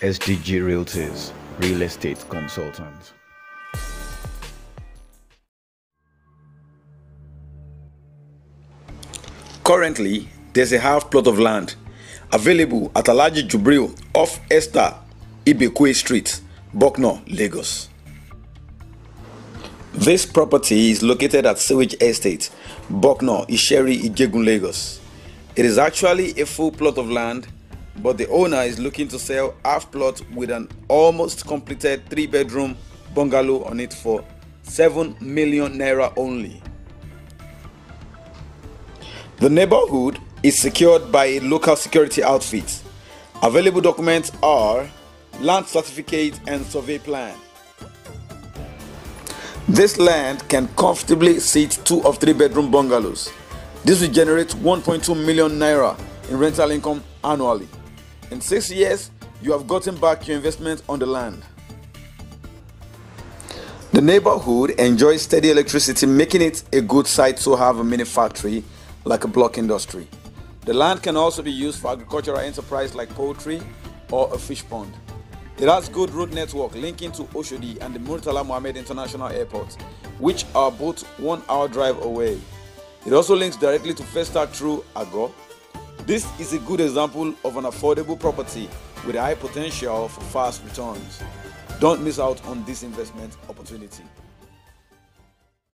SDG Realties, Real Estate Consultants. Currently, there's a half plot of land available at Alhaji Jubril off Esther Ibekwe Street, Bucknor, Lagos. This property is located at Sewage Estate, Bucknor, Isheri, Ijegun, Lagos. It is actually a full plot of land, but the owner is looking to sell half plot with an almost completed three bedroom bungalow on it for 7 million naira only. The neighborhood is secured by a local security outfit. Available documents are land certificate and survey plan. This land can comfortably seat two of three bedroom bungalows. This will generate 1.2 million naira in rental income annually. In six years, you have gotten back your investment on the land. The neighborhood enjoys steady electricity, making it a good site to have a mini factory like a block industry. The land can also be used for agricultural enterprise like poultry or a fish pond. It has good road network linking to Oshodi and the Murtala Mohammed International Airport, which are both one hour drive away. It also links directly to Festac through Ago. This is a good example of an affordable property with high potential for fast returns. Don't miss out on this investment opportunity.